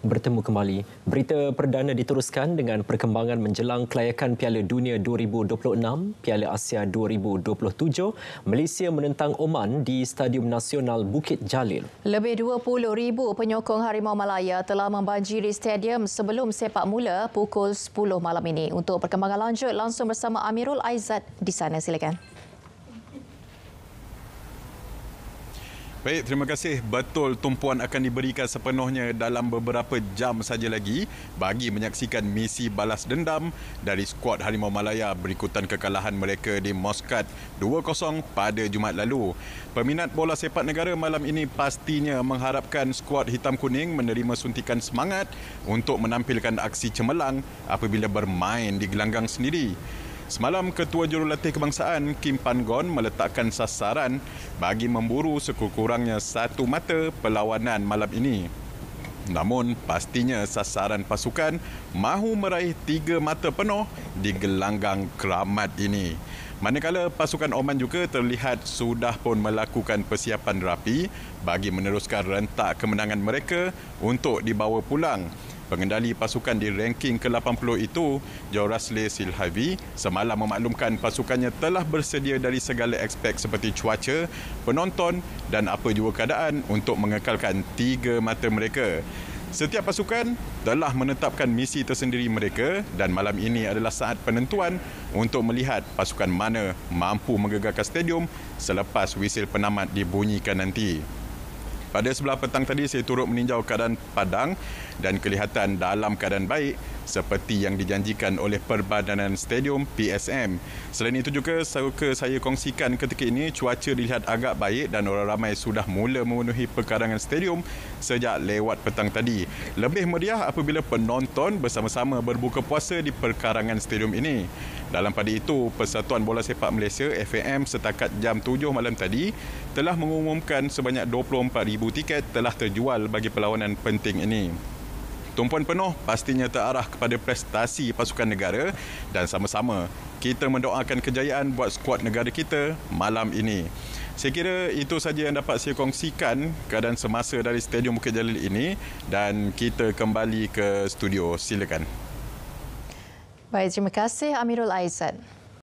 bertemu kembali. Berita perdana diteruskan dengan perkembangan menjelang kelayakan Piala Dunia 2026, Piala Asia 2027, Malaysia menentang Oman di Stadium Nasional Bukit Jalil. Lebih 20,000 penyokong Harimau Malaya telah membanjiri stadium sebelum sepak mula pukul 10 malam ini. Untuk perkembangan lanjut, langsung bersama Amirul Aizat di sana. Silakan. Baik, terima kasih. Betul tumpuan akan diberikan sepenuhnya dalam beberapa jam saja lagi bagi menyaksikan misi balas dendam dari skuad Harimau Malaya berikutan kekalahan mereka di Muscat 2-0 pada Jumaat lalu. Peminat bola sepak negara malam ini pastinya mengharapkan skuad hitam kuning menerima suntikan semangat untuk menampilkan aksi cemerlang apabila bermain di gelanggang sendiri. Semalam Ketua Jurulatih Kebangsaan Kim Pan Gon meletakkan sasaran bagi memburu sekurang-kurangnya satu mata perlawanan malam ini. Namun pastinya sasaran pasukan mahu meraih tiga mata penuh di gelanggang keramat ini. Manakala pasukan Oman juga terlihat sudah pun melakukan persiapan rapi bagi meneruskan rentak kemenangan mereka untuk dibawa pulang Pengendali pasukan di ranking ke-80 itu, Joe Rasle Silhavi, semalam memaklumkan pasukannya telah bersedia dari segala aspek seperti cuaca, penonton dan apa juga keadaan untuk mengekalkan tiga mata mereka. Setiap pasukan telah menetapkan misi tersendiri mereka dan malam ini adalah saat penentuan untuk melihat pasukan mana mampu menggegarkan stadium selepas wisil penamat dibunyikan nanti. Pada sebelah petang tadi saya turut meninjau keadaan padang dan kelihatan dalam keadaan baik seperti yang dijanjikan oleh Perbadanan Stadium PSM. Selain itu juga suka saya kongsikan ketika ini cuaca dilihat agak baik dan orang ramai sudah mula memenuhi perkarangan stadium sejak lewat petang tadi. Lebih meriah apabila penonton bersama-sama berbuka puasa di perkarangan stadium ini. Dalam pada itu, Persatuan Bola Sepak Malaysia FAM setakat jam 7 malam tadi telah mengumumkan sebanyak 24,000 tiket telah terjual bagi perlawanan penting ini. Tumpuan penuh pastinya terarah kepada prestasi pasukan negara dan sama-sama kita mendoakan kejayaan buat skuad negara kita malam ini. Saya kira itu saja yang dapat saya kongsikan keadaan semasa dari Stadium Bukit Jalil ini dan kita kembali ke studio. Silakan. Baik, terima kasih Amirul Aizat.